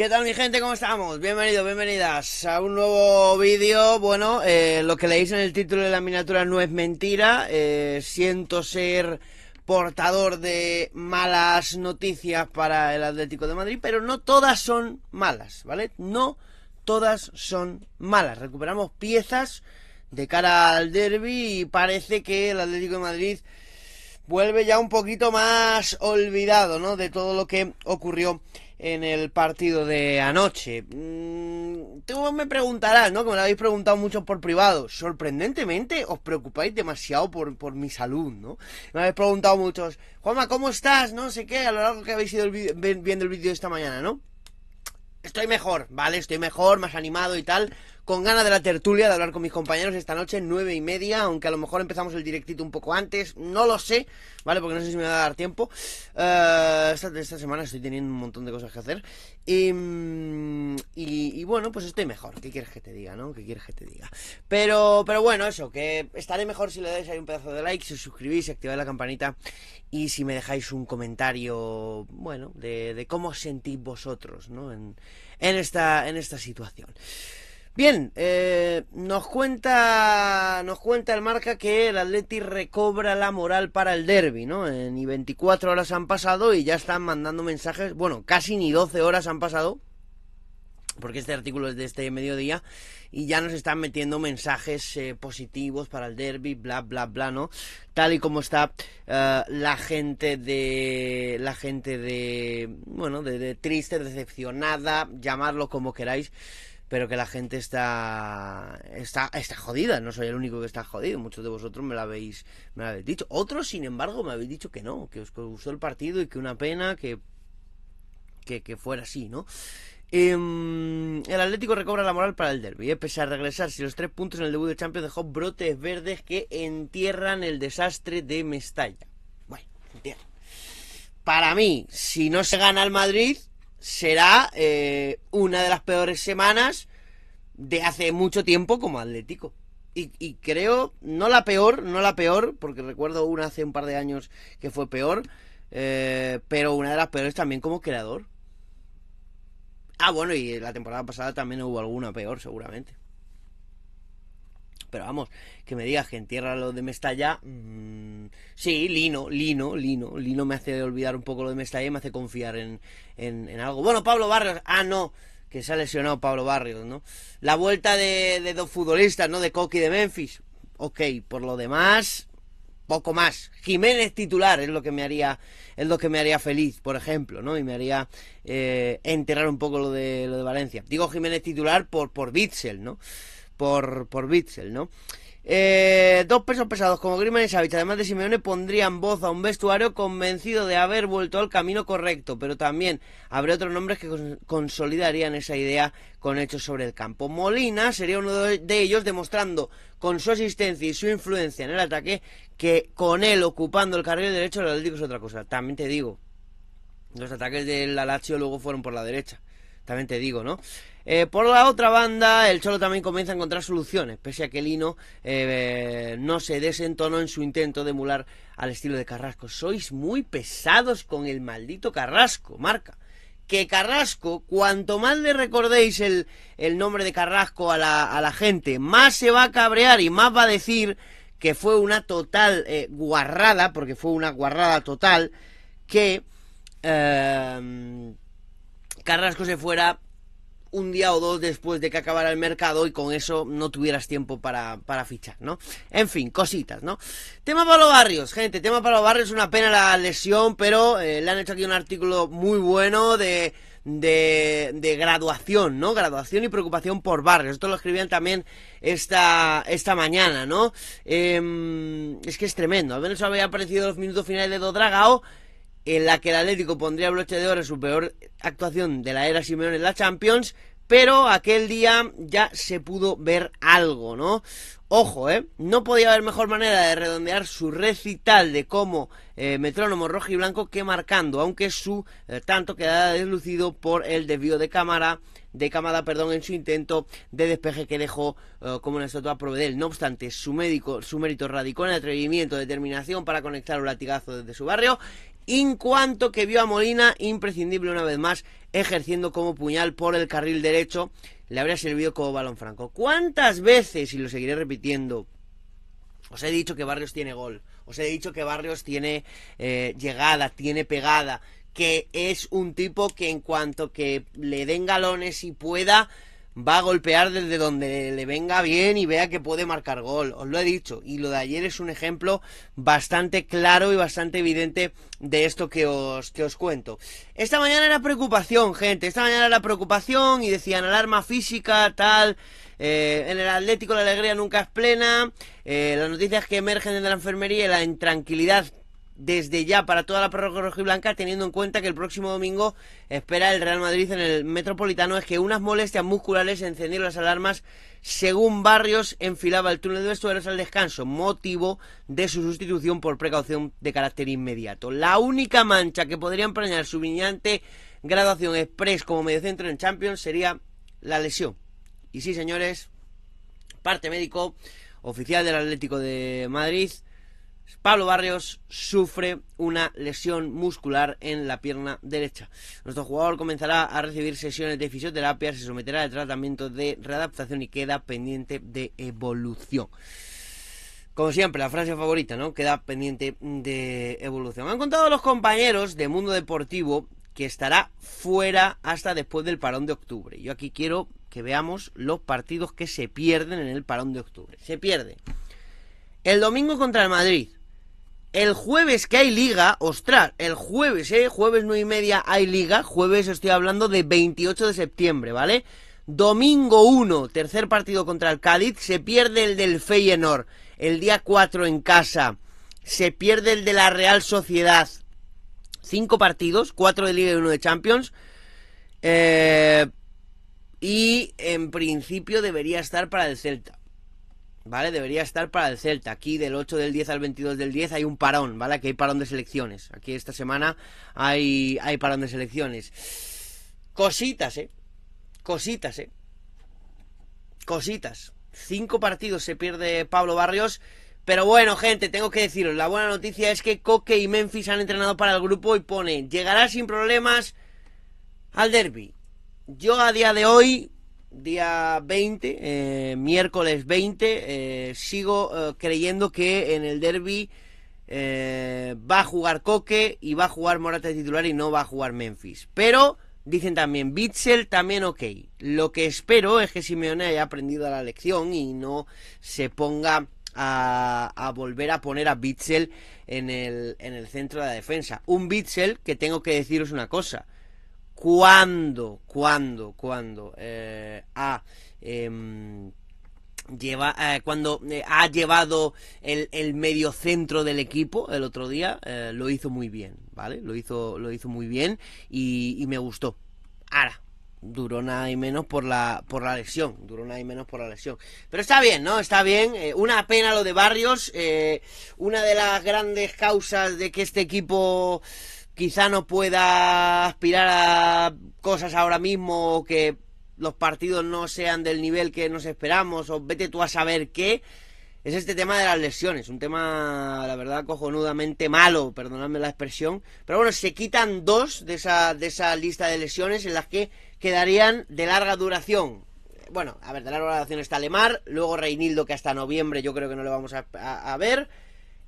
¿Qué tal mi gente? ¿Cómo estamos? Bienvenidos, bienvenidas a un nuevo vídeo. Bueno, eh, lo que leéis en el título de la miniatura no es mentira. Eh, siento ser portador de malas noticias para el Atlético de Madrid, pero no todas son malas, ¿vale? No todas son malas. Recuperamos piezas de cara al derby y parece que el Atlético de Madrid vuelve ya un poquito más olvidado, ¿no? De todo lo que ocurrió en el partido de anoche. Mm, tú me preguntarás, ¿no? Que me lo habéis preguntado mucho por privado. Sorprendentemente os preocupáis demasiado por, por mi salud, ¿no? Me habéis preguntado muchos, Juanma, ¿cómo estás? No sé qué, a lo largo que habéis ido viendo el vídeo esta mañana, ¿no? Estoy mejor, ¿vale? Estoy mejor, más animado y tal con ganas de la tertulia, de hablar con mis compañeros esta noche, nueve y media, aunque a lo mejor empezamos el directito un poco antes, no lo sé, ¿vale? Porque no sé si me va a dar tiempo. Uh, esta, esta, semana estoy teniendo un montón de cosas que hacer. Y, y, bueno, pues estoy mejor. ¿Qué quieres que te diga, no? ¿Qué quieres que te diga? Pero, pero bueno, eso, que estaré mejor si le dais ahí un pedazo de like, si os suscribís, si activáis la campanita y si me dejáis un comentario, bueno, de, de cómo os sentís vosotros, ¿no? En, en, esta, en esta situación. Bien, eh, nos cuenta nos cuenta el marca que el Atleti recobra la moral para el derby, ¿no? Eh, ni 24 horas han pasado y ya están mandando mensajes, bueno, casi ni 12 horas han pasado, porque este artículo es de este mediodía, y ya nos están metiendo mensajes eh, positivos para el derby, bla, bla, bla, ¿no? Tal y como está la gente de, la gente de, bueno, de triste, decepcionada, llamarlo como queráis, pero que la gente está, está está jodida, no soy el único que está jodido, muchos de vosotros me lo habéis me lo habéis dicho, otros sin embargo me habéis dicho que no, que os gustó el partido y que una pena que que, fuera así, ¿no? Em, el Atlético recobra la moral para el derby, ¿eh? pese a regresar si los tres puntos en el debut de Champions dejó brotes verdes que entierran el desastre de Mestalla. Bueno, entierran. Para mí, si no se gana el Madrid, será eh, una de las peores semanas de hace mucho tiempo como Atlético. Y, creo, no la peor, no la peor, porque recuerdo una hace un par de años que fue peor, eh, pero una de las peores también como creador. Ah, bueno, y la temporada pasada también hubo alguna peor, seguramente. Pero vamos, que me digas que en tierra lo de Mestalla. Mmm, sí, Lino, Lino, Lino. Lino me hace olvidar un poco lo de Mestalla y me hace confiar en, en, algo. Bueno, Pablo Barrios. Ah, no que se ha lesionado Pablo Barrios, ¿no? La vuelta de, de dos futbolistas, ¿no? De Coqui de Memphis. Ok, por lo demás, poco más. Jiménez titular es lo que me haría, es lo que me haría feliz, por ejemplo, ¿no? Y me haría eh, enterrar un poco lo de lo de Valencia. Digo Jiménez titular por, por Bitzel, ¿no? por, por ¿no? Eh, dos pesos pesados como Griezmann y Savic, además de Simeone, pondrían voz a un vestuario convencido de haber vuelto al camino correcto, pero también habría otros nombres que consolidarían esa idea con hechos sobre el campo. Molina sería uno de ellos, demostrando con su asistencia y su influencia en el ataque que con él ocupando el carril derecho el Atlético es otra cosa. También te digo, los ataques del Lazio luego fueron por la derecha. También te digo, ¿no? Eh, por la otra banda, el Cholo también comienza a encontrar soluciones, pese a que Lino eh, no se desentonó en su intento de emular al estilo de Carrasco. Sois muy pesados con el maldito Carrasco, marca. Que Carrasco, cuanto más le recordéis el, nombre de Carrasco a la, gente, más se va a cabrear y más va a decir que fue una total eh, guarrada, porque fue una guarrada total, que Carrasco se fuera un día o dos después de que acabara el mercado y con eso no tuvieras tiempo para, para fichar, ¿no? En fin, cositas, ¿no? Tema Pablo Barrios, gente, tema Pablo Barrios, una pena la lesión, pero eh, le han hecho aquí un artículo muy bueno de, de, de, graduación, ¿no? Graduación y preocupación por Barrios. Esto lo escribían también esta, esta mañana, ¿no? Em, es que es tremendo. Al menos había aparecido los minutos finales de Dodragao en la que el Atlético pondría broche de oro en su peor actuación de la era Simeone en la Champions, pero aquel día ya se pudo ver algo, ¿no? Ojo, ¿eh? No podía haber mejor manera de redondear su recital de como eh, metrónomo rojo y blanco que marcando, aunque su eh, tanto quedara deslucido por el desvío de cámara de cámara, perdón, en su intento de despeje que dejó eh, como una estatua Provedel. No obstante, su médico, su mérito radicó en el atrevimiento, determinación para conectar un latigazo desde su barrio en cuanto que vio a Molina, imprescindible una vez más, ejerciendo como puñal por el carril derecho, le habría servido como balón franco. ¿Cuántas veces, y lo seguiré repitiendo, os he dicho que Barrios tiene gol, os he dicho que Barrios tiene eh, llegada, tiene pegada, que es un tipo que en cuanto que le den galones y pueda, va a golpear desde donde le venga bien y vea que puede marcar gol. Os lo he dicho. Y lo de ayer es un ejemplo bastante claro y bastante evidente de esto que os, que os cuento. Esta mañana era preocupación, gente. Esta mañana era preocupación y decían alarma física, tal. Eh, en el Atlético la alegría nunca es plena. Eh, las noticias que emergen de la enfermería y la intranquilidad desde ya para toda la prórroga blanca teniendo en cuenta que el próximo domingo espera el Real Madrid en el Metropolitano, es que unas molestias musculares encendieron las alarmas según Barrios enfilaba el túnel de vestuarios al descanso, motivo de su sustitución por precaución de carácter inmediato. La única mancha que podría empañar su brillante graduación express como mediocentro en Champions sería la lesión. Y sí, señores, parte médico oficial del Atlético de Madrid Pablo Barrios sufre una lesión muscular en la pierna derecha. Nuestro jugador comenzará a recibir sesiones de fisioterapia, se someterá al tratamiento de readaptación y queda pendiente de evolución. Como siempre, la frase favorita, ¿no? Queda pendiente de evolución. Han contado los compañeros de Mundo Deportivo que estará fuera hasta después del parón de octubre. Yo aquí quiero que veamos los partidos que se pierden en el parón de octubre. Se pierde el domingo contra el Madrid, el jueves que hay liga, ostras, el jueves, ¿eh? Jueves 9 y media hay liga. Jueves estoy hablando de 28 de septiembre, ¿vale? Domingo 1, tercer partido contra el Cádiz. Se pierde el del Feyenoord el día 4 en casa. Se pierde el de la Real Sociedad. Cinco partidos, cuatro de Liga y uno de Champions. Eh, y en principio debería estar para el Celta. ¿Vale? Debería estar para el Celta. Aquí del 8 del 10 al 22 del 10 hay un parón, ¿vale? Aquí hay parón de selecciones. Aquí esta semana hay, hay parón de selecciones. Cositas, ¿eh? Cositas, ¿eh? Cositas. Cinco partidos se pierde Pablo Barrios. Pero bueno, gente, tengo que deciros, la buena noticia es que Coque y Memphis han entrenado para el grupo y pone, llegará sin problemas al derby. Yo a día de hoy día 20, eh, miércoles 20, eh, sigo eh, creyendo que en el derby va a jugar Coque y va a jugar Morata de titular y no va a jugar Memphis. Pero dicen también Bitzel también ok. Lo que espero es que Simeone haya aprendido la lección y no se ponga a, a volver a poner a Bitzel en el, en el centro de la defensa. Un Bitzel que tengo que deciros una cosa cuando, cuando, cuando eh, ha em, lleva, eh, cuando eh, ha llevado el, el medio centro del equipo el otro día, lo hizo muy bien, ¿vale? Lo hizo, lo hizo muy bien y, y, me gustó. Ahora, duró nada y menos por la, por la lesión, duró nada y menos por la lesión. Pero está bien, ¿no? Está bien. una pena lo de Barrios, una de las grandes causas de que este equipo quizá no pueda aspirar a cosas ahora mismo o que los partidos no sean del nivel que nos esperamos o vete tú a saber qué, es este tema de las lesiones, un tema, la verdad, cojonudamente malo, perdonadme la expresión, pero bueno, se quitan dos de esa, de esa lista de lesiones en las que quedarían de larga duración. Bueno, a ver, de larga duración está Lemar, luego Reinildo, que hasta noviembre yo creo que no le vamos a, ver,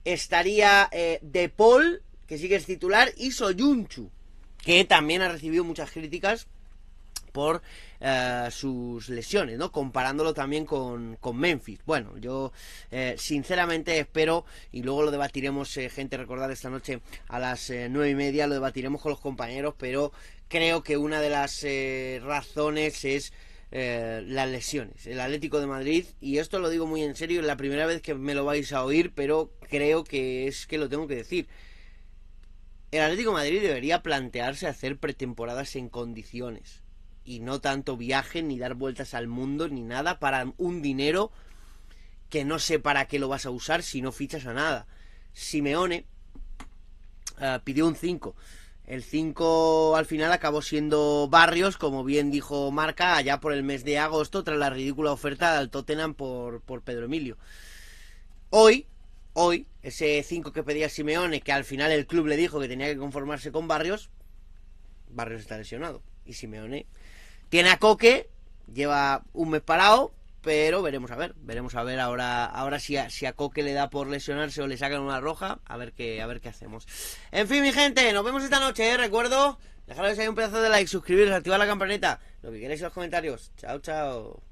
estaría eh, De Paul, que sigue es titular, y Soyunchu, que también ha recibido muchas críticas por eh, sus lesiones, ¿no? Comparándolo también con, Memphis. Bueno, yo eh, sinceramente espero, y luego lo debatiremos, eh, gente, recordad esta noche a las nueve y media, lo debatiremos con los compañeros, pero creo que una de las razones es las lesiones. El Atlético de Madrid, y esto lo digo muy en serio, es la primera vez que me lo vais a oír, pero creo que es que lo tengo que decir. El Atlético Madrid debería plantearse hacer pretemporadas en condiciones y no tanto viaje ni dar vueltas al mundo ni nada para un dinero que no sé para qué lo vas a usar si no fichas a nada. Simeone eh, pidió un 5. El 5 al final acabó siendo Barrios, como bien dijo Marca, allá por el mes de agosto, tras la ridícula oferta del Tottenham por, por Pedro Emilio. Hoy hoy, ese 5 que pedía Simeone, que al final el club le dijo que tenía que conformarse con Barrios, Barrios está lesionado. Y Simeone tiene a Coque, lleva un mes parado, pero veremos a ver, veremos a ver ahora, ahora si a, si a Coque le da por lesionarse o le sacan una roja, a ver qué, a ver qué hacemos. En fin, mi gente, nos vemos esta noche, ¿eh? recuerdo, dejaros ahí un pedazo de like, suscribiros, activar la campanita, lo que queráis en los comentarios. Chao, chao.